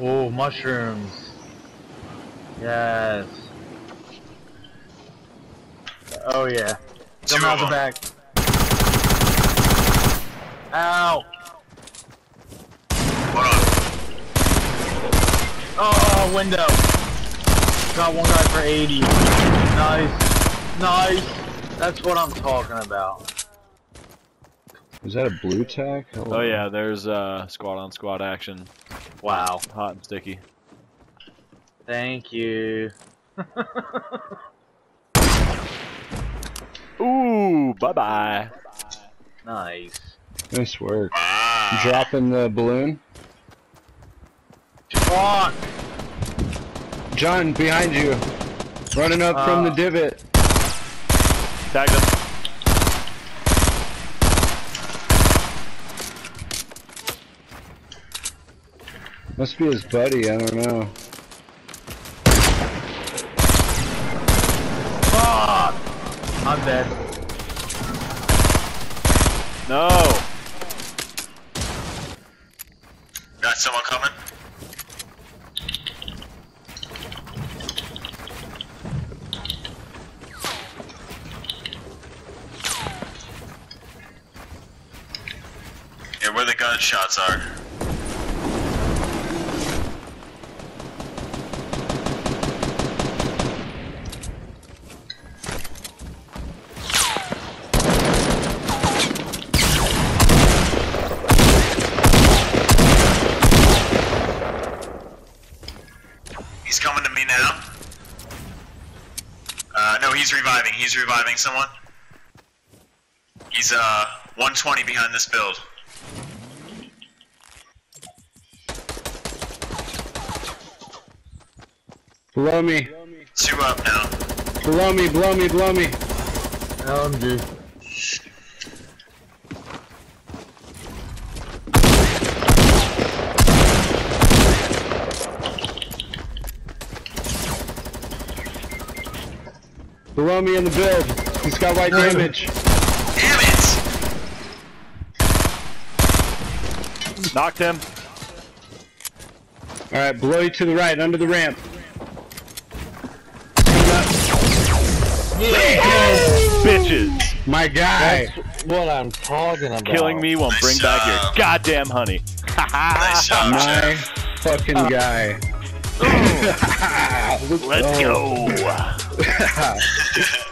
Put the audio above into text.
Oh, mushrooms. Yes. Oh yeah. Two Come out the back. Ow! Hold on. Oh, window. Got one guy for 80. Nice. Nice. That's what I'm talking about. Was that a blue tack? Oh yeah, there's uh, squad on squad action, Wow. hot and sticky. Thank you. Ooh, bye bye. Nice. Nice work. Ah. Dropping the balloon. Fuck! John, behind you. Running up from the Uh. divot. Tagged him. Must be his buddy, I don't know. Fuck! I'm dead. No. Got someone coming. Yeah, where the gunshots are. He's coming to me now. Uh, no, he's reviving. He's reviving someone. He's, uh, 120 behind this build. Blow me. Two up now. Below me, blow me, blow me. LMG. Below me in the build. He's got white damage. Damn it! Knocked him. Alright, below you to the right, under the ramp. Bitches. My guy. That's what I'm talking about. Killing me won't bring Nice back your goddamn honey. Nice job, My fucking guy. Let's go.